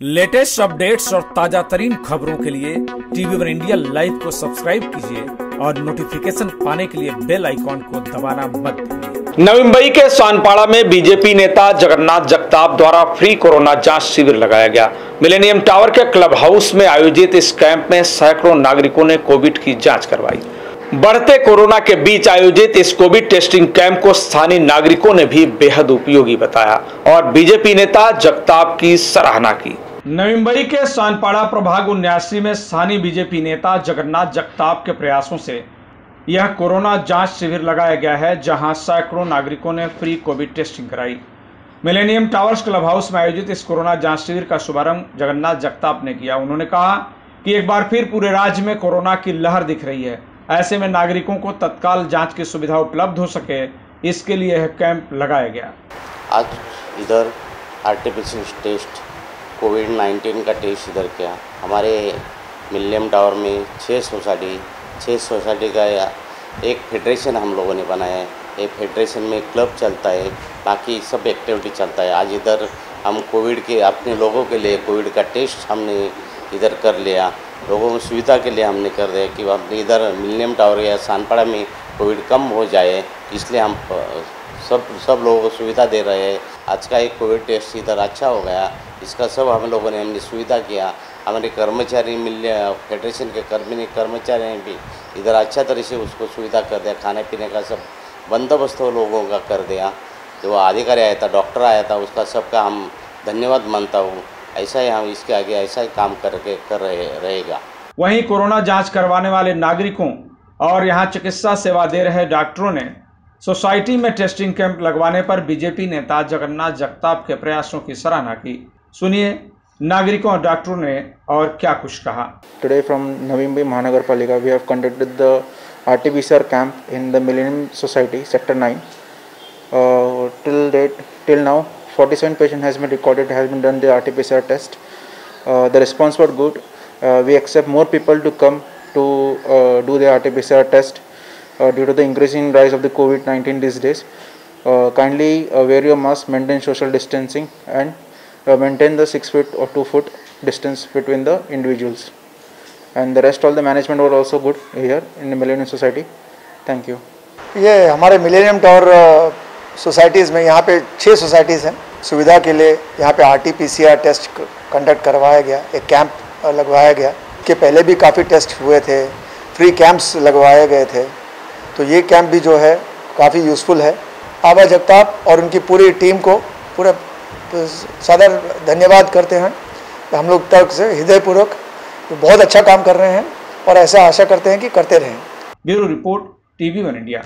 Latest updates और ताज़ा तरीन खबरों के लिए टीवी वन इंडिया लाइव को सब्सक्राइब कीजिए और नोटिफिकेशन पाने के लिए बेल आइकॉन को दबाना मत नवी मुंबई के सानपाड़ा में बीजेपी नेता जगन्नाथ जगताप द्वारा फ्री कोरोना जाँच शिविर लगाया गया। मिलेनियम टावर के क्लब हाउस में आयोजित इस कैंप में सैकड़ों नागरिकों ने कोविड की जाँच करवाई। बढ़ते कोरोना के बीच आयोजित इस कोविड टेस्टिंग कैंप को स्थानीय नागरिकों ने भी बेहद उपयोगी बताया और बीजेपी नेता जगताप की सराहना की। नवी मुंबई के सानपाड़ा प्रभाग उन्यासी में स्थानीय बीजेपी नेता जगन्नाथ जगताप के प्रयासों से यह कोरोना जाँच शिविर लगाया गया है, जहाँ सैकड़ों नागरिकों ने फ्री कोविड टेस्टिंग कराई। मिलेनियम टावर्स क्लब हाउस में आयोजित इस कोरोना जाँच शिविर का शुभारंभ जगन्नाथ जगताप ने किया। उन्होंने कहा कि एक बार फिर पूरे राज्य में कोरोना की लहर दिख रही है। ऐसे में नागरिकों को तत्काल जाँच की सुविधा उपलब्ध हो सके, इसके लिए यह कैंप लगाया गया। आज इधर आर्टिफिशियल टेस्ट कोविड 19 का टेस्ट इधर किया। हमारे मिलियम टावर में छः सोसाइटी छः सोसाइटी का एक फेडरेशन हम लोगों ने बनाया है। एक फेडरेशन में क्लब चलता है, बाकी सब एक्टिविटी चलता है। आज इधर हम कोविड के, अपने लोगों के लिए कोविड का टेस्ट हमने इधर कर लिया। लोगों की सुविधा के लिए हमने कर दिया कि अपने इधर मिलियम टावर या सानपाड़ा में कोविड कम हो जाए, इसलिए हम सब सब लोगों को सुविधा दे रहे हैं। आज का एक कोविड टेस्ट इधर अच्छा हो गया। इसका सब हम लोगों ने, हमने सुविधा किया। हमारे कर्मचारी मिल, फेडरेशन के कर्मी, कर्मचारी भी। इधर अच्छा तरह से उसको सुविधा कर दिया। खाने पीने का सब बंदोबस्त लोगों का कर दिया। जो अधिकारी आया था, डॉक्टर आया था, उसका सबका हम धन्यवाद मानता हूँ। ऐसा ही हम इसके आगे ऐसा ही काम करके, कर रहे, रहेगा। वहीं कोरोना जाँच करवाने वाले नागरिकों और यहाँ चिकित्सा सेवा दे रहे डॉक्टरों ने सोसाइटी में टेस्टिंग कैंप लगवाने पर बीजेपी नेता जगन्नाथ जगताप के प्रयासों की सराहना की। सुनिए, नागरिकों और डॉक्टरों ने और क्या कुछ कहा। टुडे फ्रॉम नवी मुंबई महानगर पालिका we have conducted the R T B C R camp in the millennium society sector nine till date till now forty seven patient has been recorded has been done the R T P C R test the response what good we accept more people to come to do the R T P C R test uh, due to the increasing rise of the COVID-19 these days. Uh, kindly uh, wear your mask, maintain social distancing and uh, maintain the 6 feet or 2 foot distance between the individuals. And the rest all the management were also good here in the Millennium Society. Thank you. ये हमारे millennium tower societies में यहाँ पे छः societies हैं सुविधा के लिए यहाँ पे R T P C R test conduct करवाया गया एक कैंप लगवाया गया कि पहले भी काफ़ी टेस्ट हुए थे फ्री कैंप्स लगवाए गए थे तो ये कैंप भी जो है, काफ़ी यूज़फुल है। आबा जगताप और उनकी पूरी टीम को पूरा सादर धन्यवाद करते हैं। हम लोग तक से हृदयपूर्वक तो बहुत अच्छा काम कर रहे हैं और ऐसा आशा करते हैं कि करते रहें। Bureau report, TV one India.